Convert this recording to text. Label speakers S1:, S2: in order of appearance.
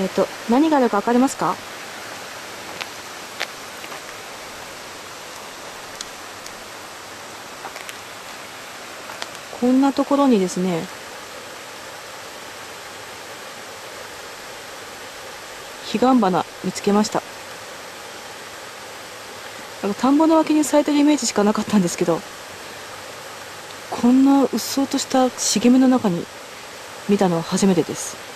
S1: えっ、と、何があるか分かりますか？こんなところにですね、彼岸花見つけました。なんか田んぼの脇に咲いてるイメージしかなかったんですけど、こんなうっそうとした茂みの中に見たのは初めてです。